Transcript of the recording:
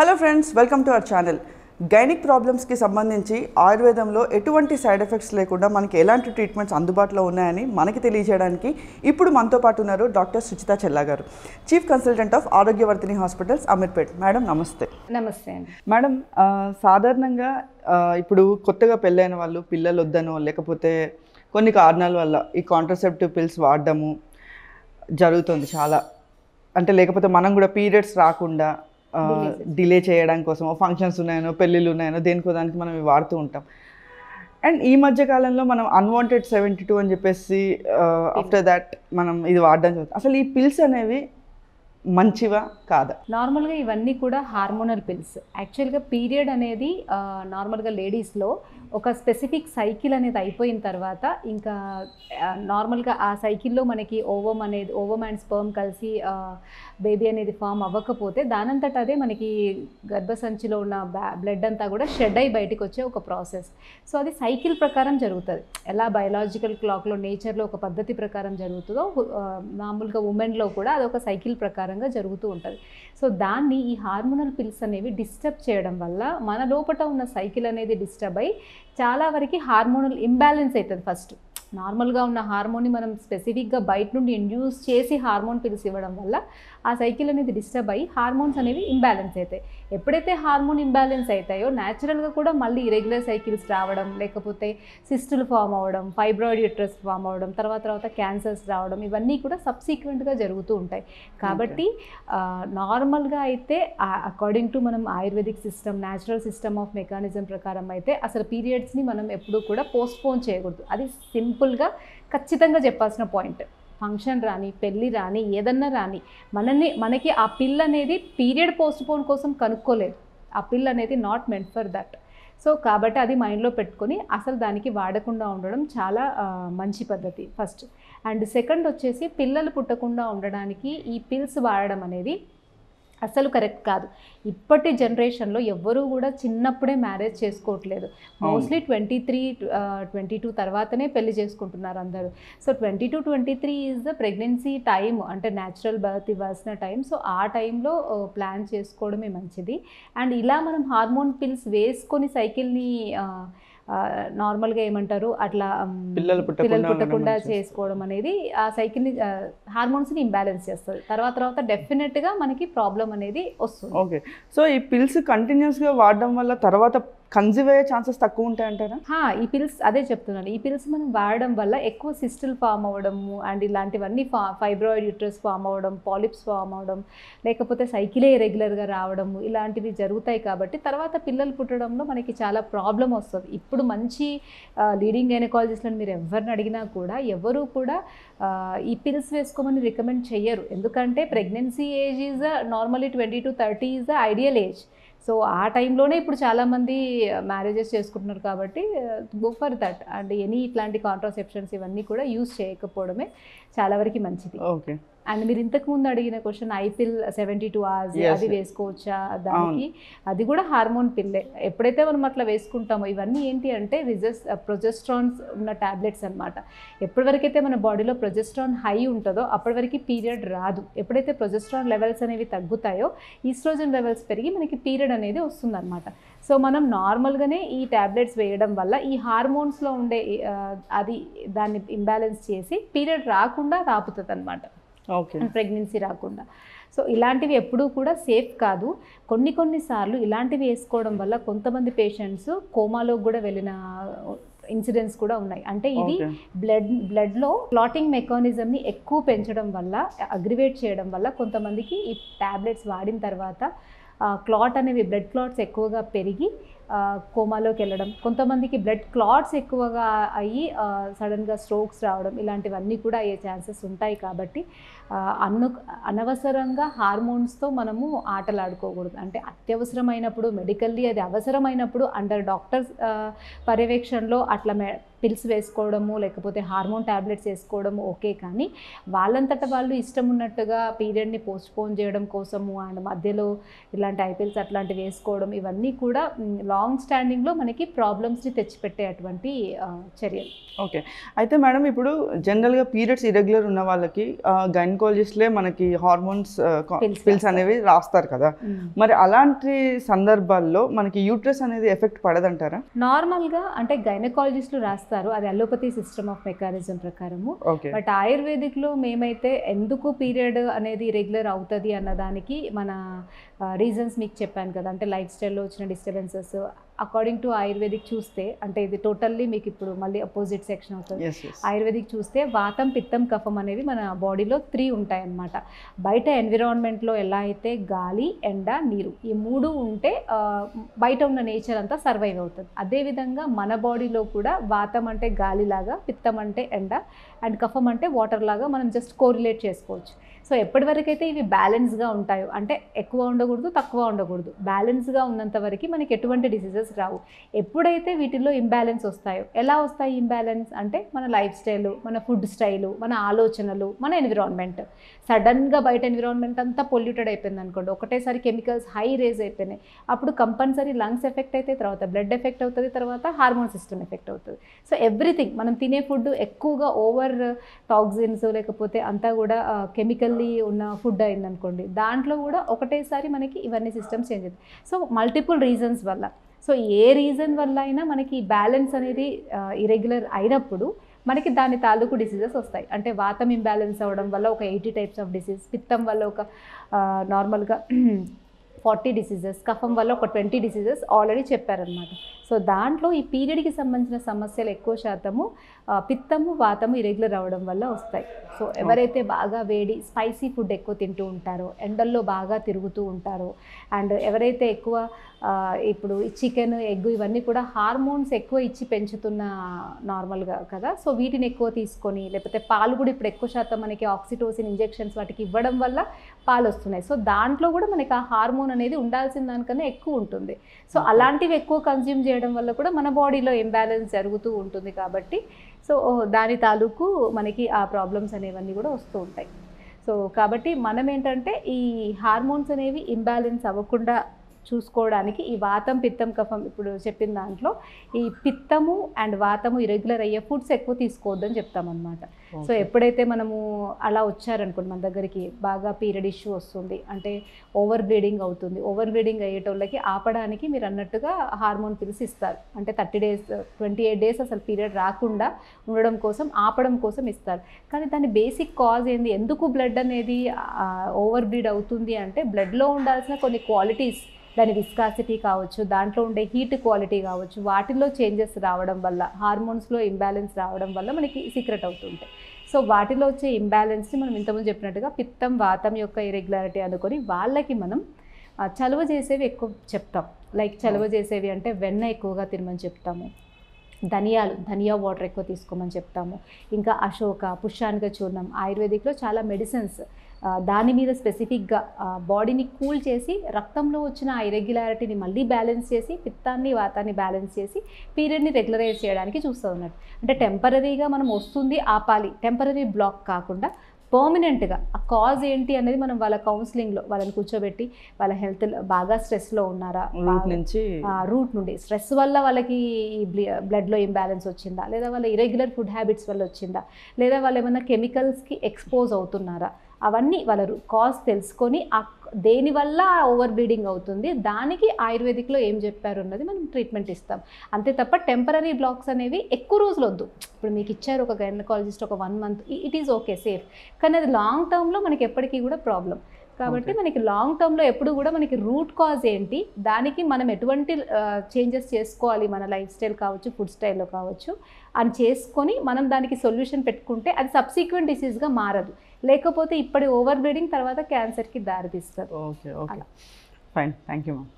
Hello friends welcome to our channel gynaec ప్రాబ్లమ్స్కి సంబంధించి ఆయుర్వేదంలో ఎటువంటి సైడ్ ఎఫెక్ట్స్ లేకుండా మనకి ఎలాంటి ట్రీట్మెంట్స్ అందుబాటులో ఉన్నాయని మనకి తెలియజేయడానికి ఇప్పుడు మనతో పాటు ఉన్నారు డాక్టర్ సుచిత చెల్లా గారు chief consultant of Arogyavardhini hospitals Ameerpet. Madam నమస్తే. నమస్తే మేడం సాధారణంగా ఇప్పుడు కొత్తగా పెళ్ళైన వాళ్ళు పిల్లలు వద్దనో లేకపోతే కొన్ని కారణాల వల్ల ఈ కాంట్రసెప్టివ్ పిల్స్ వాడడము జరుగుతుంది చాలా. అంటే లేకపోతే మనం కూడా పీరియడ్స్ రాకుండా డిలే చేయడం కోసం ఫంక్షన్స్ ఉన్నాయనో పెళ్ళిళ్ళు ఉన్నాయనో దేనికో దానికి మనం ఇవి వాడుతూ ఉంటాం. అండ్ ఈ మధ్య కాలంలో మనం అన్వాంటెడ్ సెవెంటీ టూ అని చెప్పేసి ఆఫ్టర్ దాట్ మనం ఇది వాడడం జరుగుతుంది. అసలు ఈ పిల్స్ అనేవి మంచివా కాదా? నార్మల్గా ఇవన్నీ కూడా హార్మోనల్ పిల్స్. యాక్చువల్గా పీరియడ్ అనేది నార్మల్గా లేడీస్లో ఒక స్పెసిఫిక్ సైకిల్ అనేది అయిపోయిన తర్వాత ఇంకా నార్మల్గా ఆ సైకిల్లో మనకి ఓవమ్ అనేది ఓవమ్ అండ్ స్పర్మ్ కలిసి బేబీ అనేది ఫామ్ అవ్వకపోతే దానంతట అదే మనకి గర్భసంచిలో ఉన్న బ్లడ్ అంతా కూడా షెడ్ అయి బయటకు వచ్చే ఒక ప్రాసెస్. సో అది సైకిల్ ప్రకారం జరుగుతుంది. ఎలా బయలాజికల్ క్లాక్లో నేచర్లో ఒక పద్ధతి ప్రకారం జరుగుతుందో మామూలుగా ఉమెన్లో కూడా అదొక సైకిల్ ప్రకారం ప్రకారంగా జరుగుతూ ఉంటుంది. సో దాన్ని ఈ హార్మోనల్ పిల్స్ అనేవి డిస్టర్బ్ చేయడం వల్ల మన లోపల ఉన్న సైకిల్ అనేది డిస్టర్బ్ అయ్యి చాలా వరకు హార్మోనల్ ఇంబ్యాలెన్స్ అవుతుంది ఫస్ట్. నార్మల్గా ఉన్న హార్మోన్ని మనం స్పెసిఫిక్గా బయట నుండి ఇండ్యూస్ చేసి హార్మోన్ పిలిచి ఇవ్వడం వల్ల ఆ సైకిల్ అనేది డిస్టర్బ్ అయ్యి హార్మోన్స్ అనేవి ఇంబ్యాలెన్స్ అవుతాయి. ఎప్పుడైతే హార్మోన్ ఇంబ్యాలెన్స్ అవుతాయో న్యాచురల్గా కూడా మళ్ళీ ఇరెగ్యులర్ సైకిల్స్ రావడం లేకపోతే సిస్టులు ఫామ్ అవ్వడం ఫైబ్రాయిడ్ యూట్రస్ ఫామ్ అవ్వడం తర్వాత తర్వాత క్యాన్సర్స్ రావడం ఇవన్నీ కూడా సబ్సీక్వెంట్గా జరుగుతూ ఉంటాయి. కాబట్టి నార్మల్గా అయితే అకార్డింగ్ టు మనం ayurvedic system natural system of mechanism ప్రకారం అయితే అసలు పీరియడ్స్ని మనం ఎప్పుడూ కూడా పోస్ట్పోన్ చేయకూడదు. అది సింపుల్గా ఖచ్చితంగా చెప్పాల్సిన పాయింట్ ఫంక్షన్ రాని పెళ్ళి రాని ఏదన్నా రాని మనల్ని మనకి ఆ పిల్ అనేది పీరియడ్ పోస్ట్పోన్ కోసం కనుక్కోలేదు. ఆ పిల్ అనేది not meant for that so కాబట్టి అది మైండ్లో పెట్టుకొని అసలు దానికి వాడకుండా ఉండడం చాలా మంచి పద్ధతి. ఫస్ట్ అండ్ సెకండ్ వచ్చేసి పిల్లలు పుట్టకుండా ఉండడానికి ఈ పిల్స్ వాడడం అనేది అసలు కరెక్ట్ కాదు. ఇప్పటి జనరేషన్లో ఎవ్వరూ కూడా చిన్నప్పుడే మ్యారేజ్ చేసుకోవట్లేదు. Mostly twenty three twenty two తర్వాతనే పెళ్ళి చేసుకుంటున్నారు అందరూ. So twenty two twenty three is the pregnancy time అంటే న్యాచురల్ బర్త్ ఇవ్వాల్సిన టైం సో ఆ టైంలో ప్లాన్ చేసుకోవడమే మంచిది. అండ్ ఇలా మనం హార్మోన్ పిల్స్ వేసుకొని సైకిల్ని నార్మల్గా ఏమంటారు అట్లా పిల్లలు పుట్టకుండా. చేసుకోవడం అనేది ఆ సైకిల్ని హార్మోన్స్ని ఇంబ్యాలెన్స్ చేస్తుంది. తర్వాత తర్వాత డెఫినెట్గా మనకి ప్రాబ్లం అనేది వస్తుంది. ఓకే. సో ఈ పిల్స్ కంటిన్యూస్గా వాడడం వల్ల తర్వాత కన్జ్యూమ్ అయ్యే ఛాన్సెస్ తక్కువ ఉంటాయంటారా ఈ పిల్స్ అదే చెప్తున్నాను. ఈ పిల్స్ మనం వాడడం వల్ల ఎక్కువ సిస్టల్ ఫామ్ అవ్వడము అండ్ ఇలాంటివన్నీ ఫా ఫైబ్రాయిడ్ యూట్రస్ ఫామ్ అవ్వడం పాలిప్స్ ఫామ్ అవ్వడం లేకపోతే సైకిలే రెగ్యులర్గా రావడము ఇలాంటివి జరుగుతాయి కాబట్టి తర్వాత పిల్లలు పుట్టడంలో మనకి చాలా ప్రాబ్లం వస్తుంది. ఇప్పుడు మంచి లీడింగ్ గైనకాలజిస్ట్లను మీరు ఎవరిని అడిగినా కూడా ఎవరు కూడా ఈ పిల్స్ వేసుకోమని రికమెండ్ చేయరు ఎందుకంటే pregnancy age is normally twenty to thirty is the ideal age. So ఆ టైంలోనే ఇప్పుడు చాలామంది మ్యారేజెస్ చేసుకుంటున్నారు కాబట్టి go for that and any ఇట్లాంటి కాంట్రాసెప్షన్స్ ఇవన్నీ కూడా యూస్ చేయకపోవడమే చాలా వరకు మంచిది. ఓకే. అండ్ మీరు ఇంతకు ముందు అడిగిన question i pill seventy two hours. అది వేసుకోవచ్చా? దానికి అది కూడా హార్మోన్ పిల్లే ఎప్పుడైతే మనం అట్లా వేసుకుంటామో ఇవన్నీ ఏంటి అంటే రిజెస్ ప్రొజెస్ట్రాన్స్ ఉన్న టాబ్లెట్స్ అనమాట ఎప్పటి వరకైతే మన బాడీలో ప్రొజెస్ట్రాన్ హై ఉంటుందో అప్పటి వరకు పీరియడ్ రాదు. ఎప్పుడైతే ప్రొజెస్ట్రాన్ లెవెల్స్ అనేవి తగ్గుతాయో ఈస్ట్రోజన్ లెవెల్స్ పెరిగి మనకి పీరియడ్ అనేది వస్తుందన్నమాట. సో మనం నార్మల్గానే ఈ టాబ్లెట్స్ వేయడం వల్ల ఈ హార్మోన్స్లో ఉండే అది దాన్ని ఇంబ్యాలెన్స్ చేసి పీరియడ్ రాకుండా రాపుతుంది అనమాట ప్రెగ్నెన్సీ రాకుండా. సో ఇలాంటివి ఎప్పుడూ కూడా సేఫ్ కాదు. కొన్ని కొన్నిసార్లు ఇలాంటివి వేసుకోవడం వల్ల కొంతమంది పేషెంట్స్ కోమాలో కూడా వెళ్ళిన ఇన్సిడెంట్స్ కూడా ఉన్నాయి. అంటే ఇది బ్లడ్ బ్లడ్లో క్లాటింగ్ మెకానిజంని ఎక్కువ పెంచడం వల్ల అగ్రివేట్ చేయడం వల్ల కొంతమందికి ఈ ట్యాబ్లెట్స్ వాడిన తర్వాత క్లాట్ అనేవి బ్లడ్ క్లాట్స్ ఎక్కువగా పెరిగి కోమాలోకి వెళ్ళడం. కొంతమందికి బ్లడ్ క్లాట్స్ ఎక్కువగా అయ్యి సడన్గా స్ట్రోక్స్ రావడం ఇలాంటివన్నీ కూడా అయ్యే ఛాన్సెస్ ఉంటాయి కాబట్టి అన్ను అనవసరంగా హార్మోన్స్తో మనము ఆటలాడుకోకూడదు. అంటే అత్యవసరమైనప్పుడు మెడికల్లీ అది అవసరమైనప్పుడు అండర్ డాక్టర్స్ పర్యవేక్షణలో అట్లా పిల్స్ వేసుకోవడము లేకపోతే హార్మోన్ ట్యాబ్లెట్స్ వేసుకోవడము ఓకే కానీ వాళ్ళంతట వాళ్ళు ఇష్టం ఉన్నట్టుగా పీరియడ్ని పోస్ట్పోన్ చేయడం కోసము అండ్ మధ్యలో ఇలాంటి ఐపిల్స్ అట్లాంటివి వేసుకోవడం ఇవన్నీ కూడా లాంగ్ స్టాండింగ్లో మనకి ప్రాబ్లమ్స్ని తెచ్చిపెట్టేటువంటి ఆ, చర్యలు. ఓకే. అయితే మేడం ఇప్పుడు జనరల్గా పీరియడ్స్ ఇరెగ్యులర్ ఉన్న వాళ్ళకి గైనకాలజిస్ట్లే మనకి హార్మోన్స్ పిల్స్ అనేవి రాస్తారు కదా. మరి అలాంటి సందర్భాల్లో మనకి యూట్రస్ అనేది ఎఫెక్ట్ పడదంటారా? నార్మల్గా అంటే గైనకాలజిస్టులు రాస్తారు. అది అలోపతి సిస్టమ్ ఆఫ్ మెకానిజం ప్రకారము. బట్ ఆయుర్వేదిక్లో మేమైతే ఎందుకు పీరియడ్ అనేది రెగ్యులర్ అవుతుంది అన్నదానికి మన రీజన్స్ మీకు చెప్పాను కదా. అంటే లైఫ్ స్టైల్లో వచ్చిన డిస్టర్బెన్సెస్ అకార్డింగ్ టు ఆయుర్వేదిక్ చూస్తే అంటే ఇది టోటల్లీ మీకు ఇప్పుడు మళ్ళీ అపోజిట్ సెక్షన్ అవుతుంది. ఆయుర్వేదిక్ చూస్తే వాతం పిత్తం కఫం అనేవి మన బాడీలో త్రీ ఉంటాయన్నమాట. బయట ఎన్విరాన్మెంట్లో ఎలా అయితే గాలి ఎండ నీరు ఈ మూడు ఉంటే బయట ఉన్న నేచర్ అంతా సర్వైవ్ అవుతుంది. అదేవిధంగా మన బాడీలో కూడా వాతం అంటే గాలిలాగా పిత్తం అంటే ఎండ అండ్ కఫం అంటే వాటర్ లాగా మనం జస్ట్ కోరిలేట్ చేసుకోవచ్చు. సో ఎప్పటి వరకు అయితే ఇవి బ్యాలెన్స్గా ఉంటాయో అంటే ఎక్కువ ఉండకూడదు తక్కువ ఉండకూడదు బ్యాలెన్స్గా ఉన్నంత వరకు మనకి ఎటువంటి డిసీజెస్ రావు. ఎప్పుడైతే వీటిల్లో ఇంబ్యాలెన్స్ వస్తాయో ఎలా వస్తాయి ఇంబ్యాలెన్స్ అంటే మన లైఫ్ స్టైల్ మన ఫుడ్ స్టైలు మన ఆలోచనలు మన ఎన్విరాన్మెంట్ సడన్గా బయట ఎన్విరాన్మెంట్ అంతా పొల్యూటెడ్ అయిపోయింది అనుకోండి ఒకటేసారి కెమికల్స్ హై రేజ్ అయిపోయినాయి. అప్పుడు కంపల్సరీ లంగ్స్ ఎఫెక్ట్ అయితే తర్వాత బ్లడ్ ఎఫెక్ట్ అవుతుంది తర్వాత హార్మోన్ సిస్టమ్ ఎఫెక్ట్ అవుతుంది. సో ఎవ్రీథింగ్ మనం తినే ఫుడ్ ఎక్కువగా ఓవర్ టాక్సిన్స్ లేకపోతే అంతా కూడా కెమికల్లీ ఉన్న ఫుడ్ అయిందనుకోండి దాంట్లో కూడా ఒకటేసారి మనకి ఇవన్నీ సిస్టమ్స్ చేంజ్ అవుతాయి. సో మల్టిపుల్ రీజన్స్ వల్ల. సో ఏ రీజన్ వల్ల అయినా మనకి బ్యాలెన్స్ అనేది ఇరెగ్యులర్ అయినప్పుడు మనకి దాని తాలూకు డిసీజెస్ వస్తాయి. అంటే వాతం ఇంబ్యాలెన్స్ అవ్వడం వల్ల ఒక ఎయిటీ టైప్స్ ఆఫ్ డిసీజ్ పిత్తం వల్ల ఒక నార్మల్గా ఫార్టీ డిసీజెస్ కఫం వల్ల ఒక ట్వంటీ డిసీజెస్ ఆల్రెడీ చెప్పారనమాట సో దాంట్లో ఈ పీరియడ్కి సంబంధించిన సమస్యలు ఎక్కువ శాతము పిత్తము వాతము ఇరెగ్యులర్ అవ్వడం వల్ల వస్తాయి. సో ఎవరైతే బాగా వేడి స్పైసీ ఫుడ్ ఎక్కువ తింటూ ఉంటారో ఎండల్లో బాగా తిరుగుతూ ఉంటారో అండ్ ఎవరైతే ఎక్కువ ఇప్పుడు చికెన్ ఎగ్ ఇవన్నీ కూడా హార్మోన్స్ ఎక్కువ ఇచ్చి పెంచుతున్న నార్మల్గా కదా సో వీటిని ఎక్కువ తీసుకొని లేకపోతే పాలు కూడా ఇప్పుడు ఎక్కువ శాతం మనకి ఆక్సిటోసిన్ ఇంజెక్షన్స్ వాటికి ఇవ్వడం వల్ల పాలు వస్తున్నాయి సో దాంట్లో కూడా మనకి ఆ హార్మోన్ అనేది ఉండాల్సిన దానికన్నా ఎక్కువ ఉంటుంది. సో అలాంటివి ఎక్కువ కన్జ్యూమ్ చేయడం వల్ల కూడా మన బాడీలో ఇంబ్యాలెన్స్ జరుగుతూ ఉంటుంది కాబట్టి సో దాని తాలూకు మనకి ఆ ప్రాబ్లమ్స్ అనేవన్నీ కూడా వస్తూ ఉంటాయి. సో కాబట్టి మనం ఏంటంటే ఈ హార్మోన్స్ అనేవి ఇంబ్యాలెన్స్ అవ్వకుండా చూసుకోవడానికి ఈ వాతం పిత్తం కఫం ఇప్పుడు చెప్పిన దాంట్లో ఈ పిత్తము అండ్ వాతము ఇరెగ్యులర్ అయ్యే ఫుడ్స్ ఎక్కువ తీసుకోవద్దని చెప్తామన్నమాట. సో ఎప్పుడైతే మనము అలా వచ్చారనుకోండి మన దగ్గరికి బాగా పీరియడ్ ఇష్యూ వస్తుంది అంటే ఓవర్ బ్లీడింగ్ అవుతుంది ఓవర్ బ్లీడింగ్ అయ్యేటోళ్ళకి ఆపడానికి మీరు అన్నట్టుగా హార్మోన్ పిల్స్ ఇస్తారు. అంటే thirty days twenty eight days అసలు పీరియడ్ రాకుండా ఉండడం కోసం ఆపడం కోసం ఇస్తారు. కానీ దాని బేసిక్ కాజ్ ఏంది? ఎందుకు బ్లడ్ అనేది ఓవర్ బ్లీడ్ అవుతుంది అంటే బ్లడ్లో ఉండాల్సిన కొన్ని క్వాలిటీస్ దాని విస్కాసిటీ కావచ్చు దాంట్లో ఉండే హీట్ క్వాలిటీ కావచ్చు వాటిల్లో చేంజెస్ రావడం వల్ల హార్మోన్స్లో ఇంబ్యాలెన్స్ రావడం వల్ల మనకి సీక్రెట్ అవుతుంటాయి. సో వాటిలో వచ్చే ఇంబ్యాలెన్స్ని మనం ఇంతకుముందు చెప్పినట్టుగా పిత్తం వాతం యొక్క ఇరెగ్యులారిటీ అనుకొని వాళ్ళకి మనం చలువ చేసేవి ఎక్కువ చెప్తాం. లైక్ చలువ చేసేవి అంటే వెన్న ఎక్కువగా తినమని చెప్తాము. ధనియాలు ధనియా వాటర్ ఎక్కువ తీసుకోమని చెప్తాము. ఇంకా అశోక పుష్యానిక చూర్ణం ఆయుర్వేదిక్లో చాలా మెడిసిన్స్ దాని మీద స్పెసిఫిక్గా బాడీని కూల్ చేసి రక్తంలో వచ్చిన ఆ ఇరెగ్యులారిటీని మళ్ళీ బ్యాలెన్స్ చేసి పిత్తాన్ని వాతాన్ని బ్యాలెన్స్ చేసి పీరియడ్ని రెగ్యులరైజ్ చేయడానికి చూస్తూ ఉన్నట్టు. అంటే టెంపరీగా మనం వస్తుంది ఆపాలి టెంపరీ బ్లాక్ కాకుండా పర్మనెంట్గా ఆ కాజ్ ఏంటి అనేది మనం వాళ్ళ కౌన్సిలింగ్లో వాళ్ళని కూర్చోబెట్టి వాళ్ళ హెల్త్ బాగా స్ట్రెస్లో ఉన్నారా? రూట్ నుంచి ఆ రూట్ నుండి. స్ట్రెస్ వల్ల వాళ్ళకి ఈ బ్లడ్లో ఇంబ్యాలెన్స్ వచ్చిందా? లేదా వాళ్ళ ఇరెగ్యులర్ ఫుడ్ హ్యాబిట్స్ వల్ల వచ్చిందా? లేదా వాళ్ళు ఏమైనా కెమికల్స్కి ఎక్స్పోజ్ అవుతున్నారా? అవన్నీ వాళ్ళ కాజ్ తెలుసుకొని ఆ దేని వల్ల ఓవర్ బ్లీడింగ్ అవుతుంది దానికి ఆయుర్వేదిక్లో ఏం చెప్పారు అన్నది మనం ట్రీట్మెంట్ ఇస్తాం. అంతే తప్ప టెంపరీ బ్లాక్స్ అనేవి ఎక్కువ రోజులు వద్దు. ఇప్పుడు మీకు ఇచ్చారు ఒక గైనకాలజిస్ట్ ఒక one month it is okay safe కానీ అది లాంగ్ టర్మ్లో మనకి ఎప్పటికీ కూడా ప్రాబ్లం కాబట్టి మనకి లాంగ్ టర్మ్లో ఎప్పుడు కూడా మనకి రూట్ కాజ్ ఏంటి దానికి మనం ఎటువంటి చేంజెస్ చేసుకోవాలి మన లైఫ్ స్టైల్ కావచ్చు ఫుడ్ స్టైల్లో కావచ్చు అని చేసుకొని మనం దానికి సొల్యూషన్ పెట్టుకుంటే అది సబ్సీక్వెంట్ డిసీజ్గా మారదు. లేకపోతే ఇప్పటి ఓవర్ బ్లీడింగ్ తర్వాత క్యాన్సర్కి దారితీస్తుంది okay okay. Fine. Thank you ma'am.